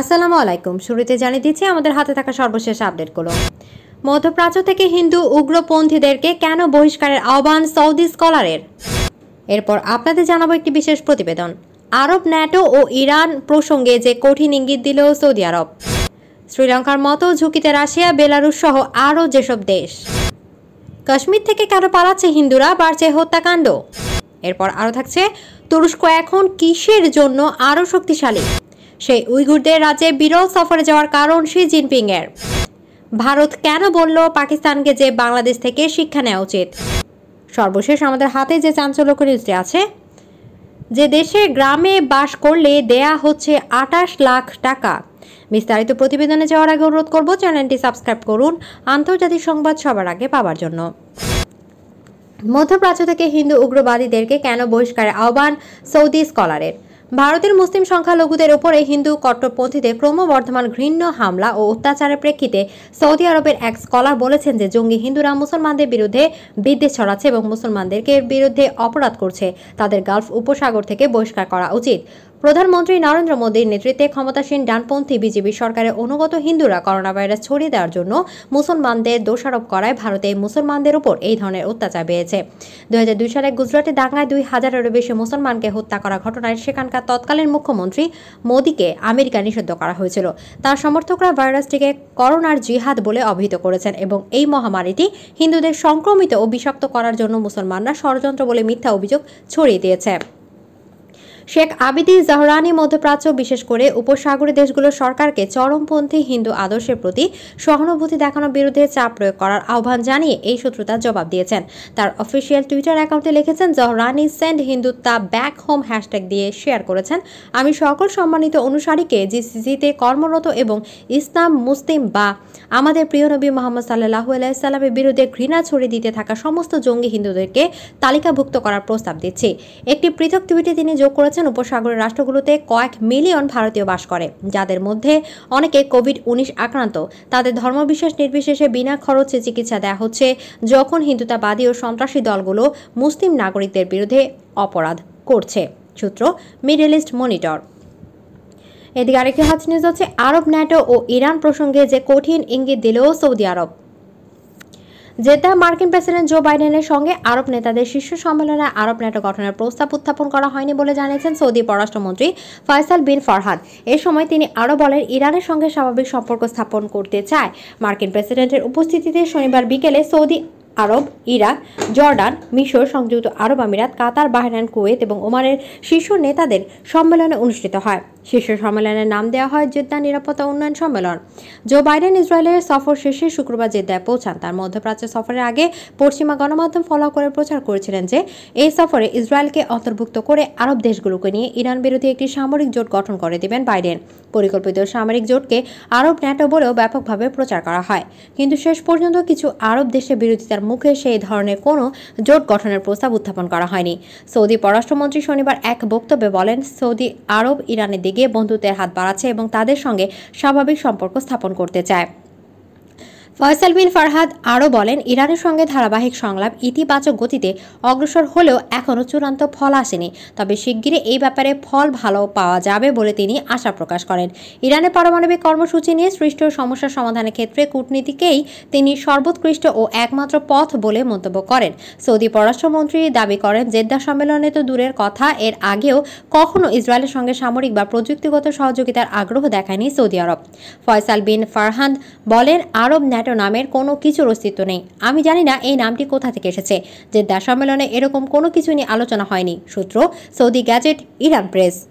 আসসালামু আলাইকুম। শুরুতে জানিয়ে দিচ্ছি আমাদের হাতে থাকা সর্বশেষ আপডেটগুলো। মধ্যপ্রাচ্য থেকে হিন্দু, উগ্রপন্থীদেরকে কেন বহিষ্কারের আহ্বান সৌদি স্কলারের? এরপর আপনাদের জানাব একটি বিশেষ প্রতিবেদন। আরব, ন্যাটো ও ইরান প্রসঙ্গে যে কঠিন ইঙ্গিত দিল সৌদি আরব। শ্রীলঙ্কার মতো ঝুঁকিতে রাশিয়া, বেলারুশ সহ আরও যেসব দেশ। কাশ্মীর থেকে কেন পালাচ্ছে হিন্দুরা, বাড়ছে হত্যাকাণ্ড? এরপর আরও থাকছে, তুরস্ক এখন কিসের জন্য আরও শক্তিশালী? সেই উইগুরদের রাজ্যে বিরল সফরে যাওয়ার কারণ শি জিনপিং এর ভারত কেন বলল পাকিস্তানকে যে বাংলাদেশ থেকে শিক্ষা নেওয়া উচিত? সর্বশেষ আমাদের হাতে যে চাঞ্চল্যকর নিউজটি আছে, যে দেশে গ্রামে বাস করলে দেয়া হচ্ছে আটাশ লাখ টাকা। বিস্তারিত প্রতিবেদনে যাওয়ার আগে অনুরোধ করব চ্যানেলটি সাবস্ক্রাইব করুন, আন্তর্জাতিক সংবাদ সবার আগে পাওয়ার জন্য। মধ্যপ্রাচ্য থেকে হিন্দু উগ্রবাদীদেরকে কেন বহিষ্কারের আহ্বান সৌদি স্কলারের? ভারতের মুসলিম সংখ্যালঘুদের উপরে হিন্দু কট্টরপন্থীদের ক্রমবর্ধমান ঘৃণ্য হামলা ও অত্যাচারের প্রেক্ষিতে সৌদি আরবের এক স্কলার বলেছেন যে জঙ্গি হিন্দুরা মুসলমানদের বিরুদ্ধে বিদ্বেষ ছড়াচ্ছে এবং মুসলমানদেরকে বিরুদ্ধে অপরাধ করছে। তাদের গালফ উপসাগর থেকে বহিষ্কার করা উচিত। প্রধানমন্ত্রী নরেন্দ্র মোদীর নেতৃত্বে ক্ষমতাসীন ডানপন্থী বিজেপি সরকারের অনুগত হিন্দুরা করোনা ভাইরাস ছড়িয়ে দেওয়ার জন্য মুসলমানদের দোষারোপ করায় ভারতে মুসলমানদের উপর এই ধরনের অত্যাচার বেড়েছে। দুই সালে গুজরাটে দাঙ্গায় দুই হাজারেরও বেশি মুসলমানকে হত্যা করা ঘটনায় সেখানকার তৎকালীন মুখ্যমন্ত্রী মোদীকে আমেরিকা নিষিদ্ধ করা হয়েছিল। তার সমর্থকরা ভাইরাসটিকে করোনার জিহাদ বলে অভিহিত করেছেন এবং এই মহামারীটি হিন্দুদের সংক্রমিত ও বিষাক্ত করার জন্য মুসলমানরা ষড়যন্ত্র বলে মিথ্যা অভিযোগ ছড়িয়ে দিয়েছে। শেখ আবিদি জাহরানি মধ্যপ্রাচ্য, বিশেষ করে উপসাগরী দেশগুলোর সরকারকে চরমপন্থী হিন্দু আদর্শের প্রতি সহানুভূতি দেখানোর বিরুদ্ধে চাপ প্রয়োগ করার আহ্বান জানিয়ে এই শত্রুতার জবাব দিয়েছেন। তার অফিসিয়াল টুইটার অ্যাকাউন্টে লিখেছেন, জহরানি send Hindutva back home hashtag দিয়ে শেয়ার করেছেন। আমি সকল সম্মানিত অনুসারীকে জিসিসিতে কর্মরত এবং ইসলাম মুসলিম বা আমাদের প্রিয় নবী মোহাম্মদ সাল্লাহ আলাইসাল্লামের বিরুদ্ধে ঘৃণা ছড়িয়ে দিতে থাকা সমস্ত জঙ্গি হিন্দুদেরকে তালিকাভুক্ত করার প্রস্তাব দিচ্ছি। একটি পৃথক টুইটে তিনি যোগ করেছেন বলেছেন উপসাগরের রাষ্ট্রগুলোতে কয়েক মিলিয়ন ভারতীয় বাস করে, যাদের মধ্যে অনেকে কোভিড উনিশ আক্রান্ত। তাদের ধর্মবিশ্বাস নির্বিশেষে বিনা খরচে চিকিৎসা দেওয়া হচ্ছে, যখন হিন্দুতাবাদী ও সন্ত্রাসী দলগুলো মুসলিম নাগরিকদের বিরুদ্ধে অপরাধ করছে, সূত্র মিডল ইস্ট মনিটর। এদিকে আরেকটি হাত নিউজ হচ্ছে, আরব ন্যাটো ও ইরান প্রসঙ্গে যে কঠিন ইঙ্গিত দিলেও সৌদি আরব। জেদ্দা মার্কিন প্রেসিডেন্ট জো বাইডেনের সঙ্গে আরব নেতাদের শীর্ষ সম্মেলনে আরব ন্যাটো গঠনের প্রস্তাব উত্থাপন করা হয়নি বলে জানিয়েছেন সৌদি পররাষ্ট্রমন্ত্রী ফয়সাল বিন ফরহাদ। এ সময় তিনি আরও বলেন, ইরানের সঙ্গে স্বাভাবিক সম্পর্ক স্থাপন করতে চায়। মার্কিন প্রেসিডেন্টের উপস্থিতিতে শনিবার বিকেলে সৌদি আরব, ইরাক, জর্ডান, মিশর, সংযুক্ত আরব আমিরাত, কাতার, বাহরাইন, কুয়েত এবং ওমানের শীর্ষ নেতাদের সম্মেলনে অনুষ্ঠিত হয়। শীর্ষ সম্মেলনের নাম দেওয়া হয় জেদ্দা নিরাপত্তা উন্নয়ন সম্মেলন। জো বাইডেন ইসরায়েলের সফর শেষে শুক্রবার জেদ্দায় পৌঁছান। তার মধ্যপ্রাচ্য সফরের আগে পশ্চিমা গণমাধ্যম ফলো করে প্রচার করেছিলেন যে, এই সফরে ইসরায়েলকে অন্তর্ভুক্ত করে আরব দেশগুলোকে নিয়ে ইরান বিরোধী একটি সামরিক জোট গঠন করে দেবেন বাইডেন। পরিকল্পিত সামরিক জোটকে আরব ন্যাটো বলেও ব্যাপকভাবে প্রচার করা হয়। কিন্তু শেষ পর্যন্ত কিছু আরব দেশের বিরোধিতার মুখে সেই ধরনের কোনো জোট গঠনের প্রস্তাব উত্থাপন করা হয়নি। সৌদি পররাষ্ট্রমন্ত্রী শনিবার এক বক্তব্যে বলেন, সৌদি আরব ইরানের দিকে বন্ধুত্বের হাত বাড়াচ্ছে এবং তাদের সঙ্গে স্বাভাবিক সম্পর্ক স্থাপন করতে চায়। ফয়সাল বিন ফারহাদ আরও বলেন, ইরানের সঙ্গে ধারাবাহিক সংলাপ ইতিবাচক গতিতে অগ্রসর হলেও এখনও চূড়ান্ত ফল আসেনি। তবে শিগগিরই এই ব্যাপারে ফল ভালো পাওয়া যাবে বলে তিনি আশা প্রকাশ করেন। ইরানের পারমাণবিক কর্মসূচি নিয়ে সৃষ্ট সমস্যা সমাধানের ক্ষেত্রে কূটনীতিকেই তিনি সর্বোৎকৃষ্ট ও একমাত্র পথ বলে মন্তব্য করেন। সৌদি পররাষ্ট্রমন্ত্রী দাবি করেন, জেদ্দা সম্মেলনে তো দূরের কথা, এর আগেও কখনো ইসরায়েলের সঙ্গে সামরিক বা প্রযুক্তিগত সহযোগিতার আগ্রহ দেখায়নি সৌদি আরব। ফয়সাল বিন ফারহাদ বলেন, আরব ন্যাটো নামের কোনো কিছুর অস্তিত্ব নেই। আমি জানি না এই নামটি কোথা থেকে এসেছে। যে দা সম্মেলনে এরকম কোনো কিছু নিয়ে আলোচনা হয়নি, সূত্র সৌদি গ্যাজেট, ইরান প্রেস।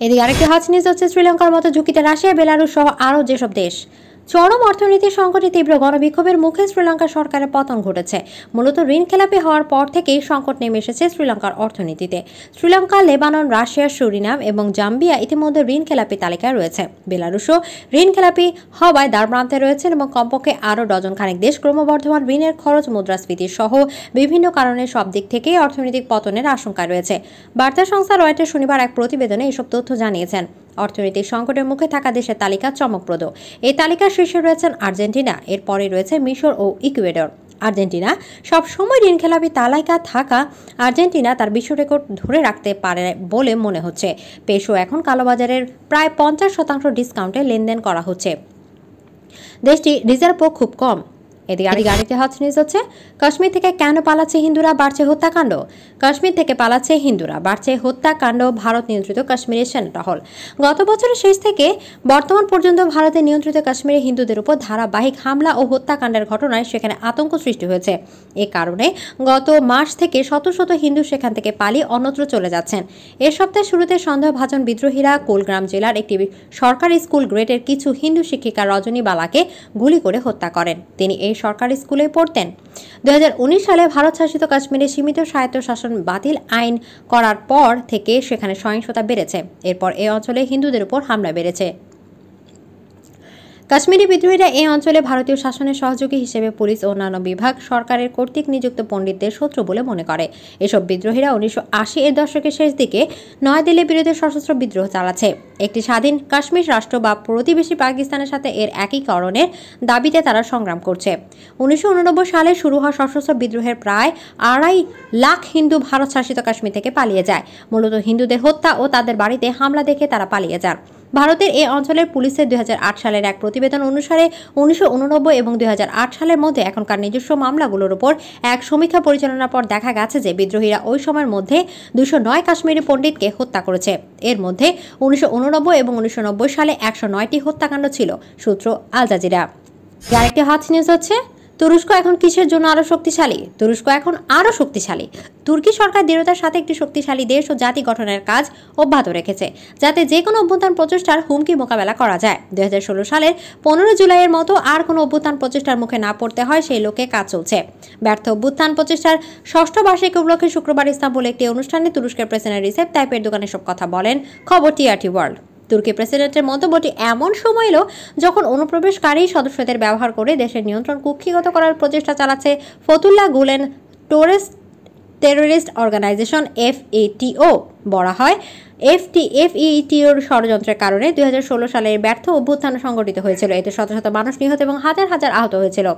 এদিকে আরেকটি হাজ নিউজ হচ্ছে, শ্রীলঙ্কার মতো ঝুঁকিতে রাশিয়া, বেলারুশ সহ আরও যেসব দেশ। চরম অর্থনীতি সংকটে তীব্র গণবিক্ষোভের মুখে শ্রীলঙ্কা সরকারের পতন ঘটেছে। মূলত ঋণ খেলাপি হওয়ার পর থেকেই সংকট নেমে এসেছে শ্রীলঙ্কার অর্থনীতিতে। শ্রীলঙ্কা, লেবানন, রাশিয়া, সুরিনাম এবং জাম্বিয়া ইতিমধ্যে ঋণ খেলাপি তালিকায় রয়েছে। বেলারুশও ঋণ খেলাপি হওয়ায় দ্বারপ্রান্তে রয়েছেন এবং কমপক্ষে আরও ডজন খানেক দেশ ক্রমবর্ধমান ঋণের খরচ, মুদ্রাস্ফীতি সহ বিভিন্ন কারণে সব দিক থেকেই অর্থনৈতিক পতনের আশঙ্কা রয়েছে। বার্তা সংস্থা রয়টার শনিবার এক প্রতিবেদনে এসব তথ্য জানিয়েছেন। অর্থনৈতিক সংকটের মুখে থাকা দেশের তালিকা চমকপ্রদ। এই তালিকার শীর্ষে রয়েছেন আর্জেন্টিনা, এরপরে রয়েছে মিশর ও ইকুয়েডর। আর্জেন্টিনা সবসময় ঋণ খেলাপি তালাইকা থাকা আর্জেন্টিনা তার বিশ্ব রেকর্ড ধরে রাখতে পারে বলে মনে হচ্ছে। পেশো এখন কালোবাজারের প্রায় পঞ্চাশ শতাংশ ডিসকাউন্টে লেনদেন করা হচ্ছে। দেশটি রিজার্ভও খুব কম। এদিকে আরেকটি আরেকটি হট নিউজ হচ্ছে, কাশ্মীর থেকে কেন পালাচ্ছে হিন্দুরা, বাড়ছে হত্যাকাণ্ড? কাশ্মীর থেকে পালাচ্ছে হিন্দুরা, বাড়ছে হত্যাকাণ্ড, ভারত নিয়ন্ত্রিত কাশ্মীরের সেনাটহল গত বছরের শেষ থেকে বর্তমান পর্যন্ত ভারতের নিয়ন্ত্রিত কাশ্মীরে হিন্দুদের উপর ধারাবাহিক হামলা ও হত্যাকাণ্ডের ঘটনায় সেখানে আতঙ্ক সৃষ্টি হয়েছে। এ কারণে গত মাস থেকে শত শত হিন্দু সেখান থেকে পালিয়ে অন্যত্র চলে যাচ্ছেন। এ সপ্তাহের শুরুতে সন্দেহভাজন বিদ্রোহীরা কোলগ্রাম জেলার একটি সরকারি স্কুল গ্রেডের কিছু হিন্দু শিক্ষিকা রজনী বালাকে গুলি করে হত্যা করেন। তিনি এই সরকারি স্কুলে পড়তেন। দুই হাজার উনিশ সালে ভারত শাসিত কাশ্মীরে সীমিত স্বায়ত্তশাসন বাতিল আইন করার পর থেকে সেখানে সহিংসতা বেড়েছে। এরপর এ অঞ্চলে হিন্দুদের উপর হামলা বেড়েছে। কাশ্মীরি বিদ্রোহীরা এই অঞ্চলে ভারতীয় শাসনের সহযোগী হিসেবে পুলিশ ও অন্যান্য বিভাগ সরকারের কর্তৃক নিযুক্ত পণ্ডিতদের শত্রু বলে মনে করে। এসব বিদ্রোহীরা উনিশশো আশি এর দশকের শেষ দিকে নয়াদিল্লির বিরুদ্ধে সশস্ত্র বিদ্রোহ চালাচ্ছে। একটি স্বাধীন কাশ্মীর রাষ্ট্র বা প্রতিবেশী পাকিস্তানের সাথে এর একীকরণের দাবিতে তারা সংগ্রাম করছে। উনিশশো উননব্বই সালে শুরু হওয়া সশস্ত্র বিদ্রোহের প্রায় আড়াই লাখ হিন্দু ভারত শাসিত কাশ্মীর থেকে পালিয়ে যায়। মূলত হিন্দুদের হত্যা ও তাদের বাড়িতে হামলা দেখে তারা পালিয়ে যান। ভারতের এই অঞ্চলের পুলিশের দু হাজার আট সালের এক প্রতিবেদন অনুসারে উনিশশো উননব্বই এবং দু হাজার আট সালের মধ্যে এখনকার নিজস্ব মামলাগুলোর উপর এক সমীক্ষা পরিচালনার পর দেখা গেছে যে বিদ্রোহীরা ওই সময়ের মধ্যে দুশো নয় কাশ্মীরি পণ্ডিতকে হত্যা করেছে। এর মধ্যে উনিশশো উন নব্বই এবং উনিশশো নব্বই সালে একশো নয়টি হত্যাকাণ্ড ছিল, সূত্র আল জাজিরা। আরেকটি হাত নিউজ হচ্ছে তুরস্ক এখন কিসের জন্য আরও শক্তিশালী? তুরস্ক এখন আরও শক্তিশালী। তুর্কি সরকার দৃঢ়তার সাথে একটি শক্তিশালী দেশ ও জাতি গঠনের কাজ অব্যাহত রেখেছে, যাতে যে কোনো অভ্যুত্থান প্রচেষ্টার হুমকি মোকাবেলা করা যায়। দুই হাজার ষোলো সালের পনেরো জুলাইয়ের মতো আর কোনো অভ্যুত্থান প্রচেষ্টার মুখে না পড়তে হয় সেই লোকে কাজ চলছে। ব্যর্থ অভ্যুত্থান প্রচেষ্টার ষষ্ঠ বার্ষিকী উপলক্ষে শুক্রবার ইস্তাম্বুলে একটি অনুষ্ঠানে তুরস্কের প্রেসিডেন্ট রিসেপ তাইপের দোকানে সব কথা বলেন। খবর টিআরটি ওয়ার্ল্ড। তুর্কি প্রেসিডেন্টের মন্তব্যটি এমন সময় এলো যখন অনুপ্রবেশকারী সদস্যদের ব্যবহার করে দেশের নিয়ন্ত্রণ কুক্ষিগত করার প্রচেষ্টা চালাচ্ছে ফতুল্লা গুলেন টোরেস টেরোরিস্ট অর্গানাইজেশন এফএটিও। বলা হয়, এফটি, এফইটিওর ষড়যন্ত্রের কারণে দুই হাজার ষোলো সালের ব্যর্থ অভ্যুত্থান সংগঠিত হয়েছিল। এতে শত শত মানুষ নিহত এবং হাজার হাজার আহত হয়েছিল।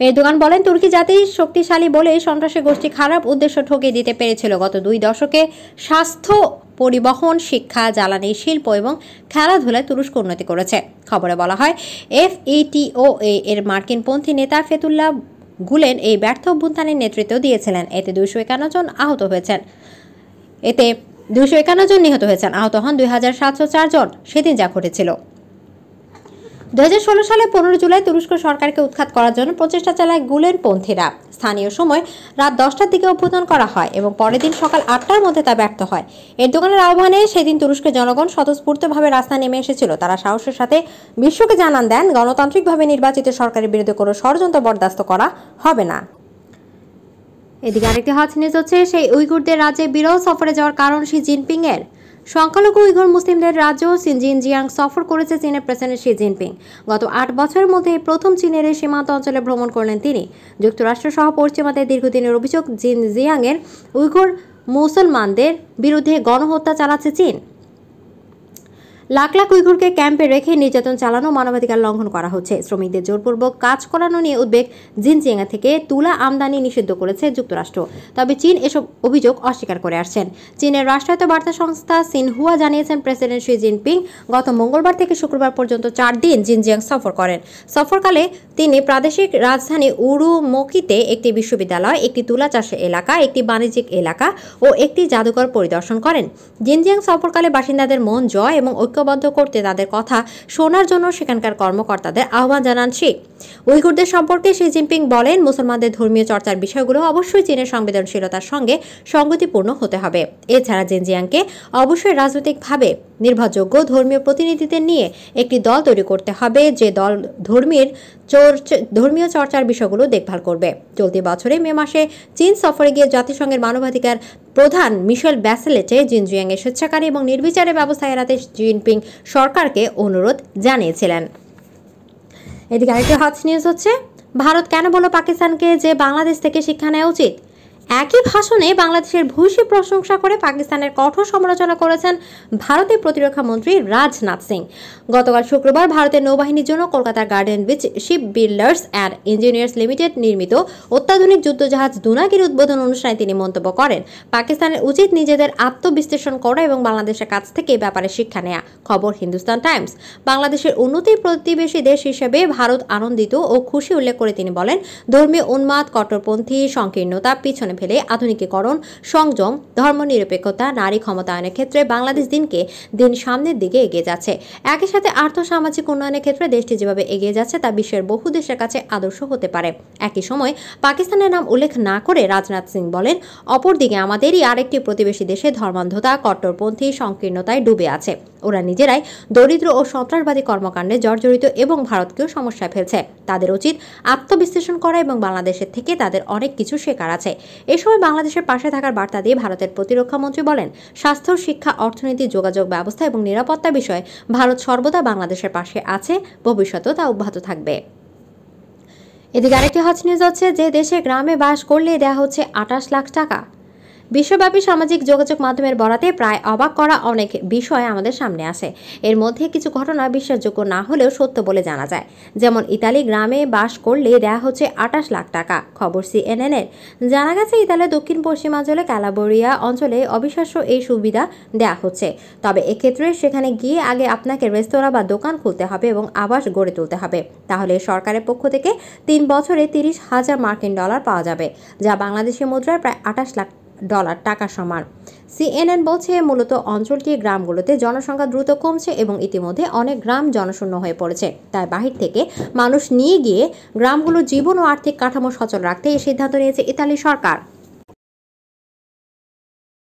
এই দোকান বলেন, তুর্কি জাতি শক্তিশালী বলে সন্ত্রাসী গোষ্ঠী খারাপ উদ্দেশ্য ঠকিয়ে দিতে পেরেছিল। গত দুই দশকে স্বাস্থ্য পরিবহন, শিক্ষা, জ্বালানি, শিল্প এবং খেলাধুলায় তুরস্ক উন্নতি করেছে। খবরে বলা হয়, এফ এর মার্কিনপন্থী নেতা ফেতুল্লাহ গুলেন এই ব্যর্থ অভ্যুত্থানের নেতৃত্ব দিয়েছিলেন। এতে দুশো একান্ন জন আহত হয়েছেন। এতে দুশো একান্ন জন নিহত হয়েছেন। আহত হন দুই হাজার সাতশো সেদিন যা ঘটেছিল। দু হাজার ষোলো সালে পনেরো জুলাই তুরস্ক সরকারকে উৎখাত করার জন্য প্রচেষ্টা চালায় গুলেন পন্থীরা স্থানীয় সময় রাত দশটার দিকে অভ্যুত্থান করা হয় এবং পরের দিন সকাল আটটার মধ্যে তা ব্যর্থ হয়। দোকানের আহ্বানে সেদিন তুরস্কের জনগণ স্বতঃস্ফূর্তভাবে রাস্তায় নেমে এসেছিল। তারা সাহসের সাথে বিশ্বকে জানান দেন, গণতান্ত্রিকভাবে নির্বাচিত সরকারের বিরুদ্ধে কোনো ষড়যন্ত্র বরদাস্ত করা হবে না। এদিকে আরেকটি হট নিউজ হচ্ছে, সেই উইগুরদের রাজ্যে বিরল সফরে যাওয়ার কারণ শি জিনপিং এর সংখ্যালঘু উইঘুর মুসলিমদের রাজ্য জিনজিয়াং সফর করেছে চীনের প্রেসিডেন্ট শি জিনপিং। গত আট বছরের মধ্যে প্রথম চীনের এই সীমান্ত অঞ্চলে ভ্রমণ করলেন তিনি। যুক্তরাষ্ট্র সহ পশ্চিমাদের দীর্ঘদিনের অভিযোগ জিনজিয়াংয়ের উইঘুর মুসলমানদের বিরুদ্ধে গণহত্যা চালাচ্ছে চীন। লাখ লাখ উইঘুরকে ক্যাম্পে রেখে নির্যাতন চালানো মানবাধিকার লঙ্ঘন করা হচ্ছে। শ্রমিকদের জোরপূর্বক কাজ করানো নিয়ে উদ্বেগ জিনচিয়াঙ্গা থেকে তুলা আমদানি নিষিদ্ধ করেছে যুক্তরাষ্ট্র। তবে চীন এসব অভিযোগ অস্বীকার করে আসছেন। চীনের রাষ্ট্রায়ত্ত বার্তা সংস্থা সিনহুয়া জানিয়েছেন, প্রেসিডেন্ট শি জিনপিং গত মঙ্গলবার থেকে শুক্রবার পর্যন্ত চার দিন জিনজিয়াং সফর করেন। সফরকালে তিনি প্রাদেশিক রাজধানী উরুমকিতে একটি বিশ্ববিদ্যালয়, একটি তুলা চাষের এলাকা, একটি বাণিজ্যিক এলাকা ও একটি জাদুঘর পরিদর্শন করেন। জিনজিয়াং সফরকালে বাসিন্দাদের মন জয় এবং ঐক্য ঐক্যবদ্ধ করতে তাদের কথা শোনার জন্য সেখানকার কর্মকর্তাদের আহ্বান জানান শি। উইগুরদের সম্পর্কে শি জিনপিং বলেন, মুসলমানদের ধর্মীয় চর্চার বিষয়গুলো অবশ্যই চীনের সংবেদনশীলতার সঙ্গে সঙ্গতিপূর্ণ হতে হবে। এছাড়া জিনজিয়াংকে অবশ্যই রাজনৈতিকভাবে নির্ভরযোগ্য ধর্মীয় প্রতিনিধিদের নিয়ে একটি দল তৈরি করতে হবে, যে দল ধর্মীয় ধর্মীয় চর্চার বিষয়গুলো দেখভাল করবে। চলতি বছরে মে মাসে চীন সফরে গিয়ে জাতিসংঘের মানবাধিকার প্রধান মিশেল ব্যাসেলেটে জিনজুয়াংয়ের স্বেচ্ছাকারী এবং নির্বিচারে ব্যবস্থা এড়াতে জিনপিং সরকারকে অনুরোধ জানিয়েছিলেন। এদিকে আরেকটি হট নিউজ হচ্ছে, ভারত কেন বলল পাকিস্তানকে যে বাংলাদেশ থেকে শিক্ষা নেওয়া উচিত? একই ভাষণে বাংলাদেশের ভূয়সী প্রশংসা করে পাকিস্তানের কঠোর সমালোচনা করেছেন ভারতের প্রতিরক্ষা মন্ত্রী রাজনাথ সিং। গতকাল শুক্রবার ভারতের নৌবাহিনীর জন্য কলকাতার Garden Reach Ship Builders and Engineers Limited নির্মিত অত্যাধুনিক যুদ্ধজাহাজ দুনাগির উদ্বোধন অনুষ্ঠানে তিনি মন্তব্য করেন। পাকিস্তানের উচিত নিজেদের আত্মবিশ্লেষণ করা এবং বাংলাদেশের কাছ থেকে এ ব্যাপারে শিক্ষা নেয়া। খবর হিন্দুস্তান টাইমস। বাংলাদেশের উন্নতি প্রতিবেশী দেশ হিসেবে ভারত আনন্দিত ও খুশি উল্লেখ করে তিনি বলেন, ধর্মীয় উন্মাদ, কট্টরপন্থী, সংকীর্ণতা, পিছনে ফেলে আধুনিকীকরণ, সংযম, ধর্মনিরপেক্ষতা, নারী ক্ষমতায়নের ক্ষেত্রে বাংলাদেশ দিনকে দিন সামনের দিকে এগিয়ে যাচ্ছে। একই সাথে আর্থসামাজিক উন্নয়নের ক্ষেত্রে দেশটি যেভাবে এগিয়ে যাচ্ছে, তা বিশ্বের বহু দেশের কাছে আদর্শ হতে পারে। একই সময় পাকিস্তানের নাম উল্লেখ না করে রাজনাথ সিং বলেন, অপরদিকে আমাদেরই আরেকটি প্রতিবেশী দেশে ধর্মান্ধতা, কট্টরপন্থী, সংকীর্ণতায় ডুবে আছে। ওরা নিজেরাই দরিদ্র ও সন্ত্রাসবাদী কর্মকাণ্ডে জর্জরিত এবং ভারতকেও সমস্যায় ফেলছে। তাদের উচিত আত্মবিশ্লেষণ করা এবং বাংলাদেশের থেকে তাদের অনেক কিছু শেখার আছে। এ সময় বাংলাদেশের পাশে থাকার বার্তা দিয়ে ভারতের প্রতিরক্ষা মন্ত্রী বলেন, স্বাস্থ্য, শিক্ষা, অর্থনীতি, যোগাযোগ ব্যবস্থা এবং নিরাপত্তা বিষয়ে ভারত সর্বদা বাংলাদেশের পাশে আছে, ভবিষ্যতেও তা অব্যাহত থাকবে। এদিকে আরেকটি হজ নিউজ হচ্ছে যে দেশে গ্রামে বাস করলে দেওয়া হচ্ছে আটাশ লাখ টাকা। বিশ্বব্যাপী সামাজিক যোগাযোগ মাধ্যমের বরাতে প্রায় অবাক করা অনেক বিষয় আমাদের সামনে আসে এর মধ্যে কিছু ঘটনা বিশ্বাসযোগ্য না হলেও সত্য বলে জানা যায়। যেমন, ইতালি গ্রামে বাস করলে দেয়া হচ্ছে আটাশ লাখ টাকা। খবর সিএনএন এর। জানা গেছে, ইতালির দক্ষিণ পশ্চিমাঞ্চলে ক্যালাবরিয়া অঞ্চলে অবিশ্বাস্য এই সুবিধা দেয়া হচ্ছে। তবে এক্ষেত্রে সেখানে গিয়ে আগে আপনাকে রেস্তোরাঁ বা দোকান খুলতে হবে এবং আবাস গড়ে তুলতে হবে। তাহলে সরকারের পক্ষ থেকে তিন বছরে তিরিশ হাজার মার্কিন ডলার পাওয়া যাবে, যা বাংলাদেশের মুদ্রায় প্রায় আটাশ লাখ ডলার টাকা সমান। সিএনএন বলছে, মূলত অঞ্চলটির গ্রামগুলোতে জনসংখ্যা দ্রুত কমছে এবং ইতিমধ্যে অনেক গ্রাম জনশূন্য হয়ে পড়েছে। তাই বাহির থেকে মানুষ নিয়ে গিয়ে গ্রামগুলোর জীবন ও আর্থিক কাঠামো সচল রাখতে এই সিদ্ধান্ত নিয়েছে ইতালি সরকার।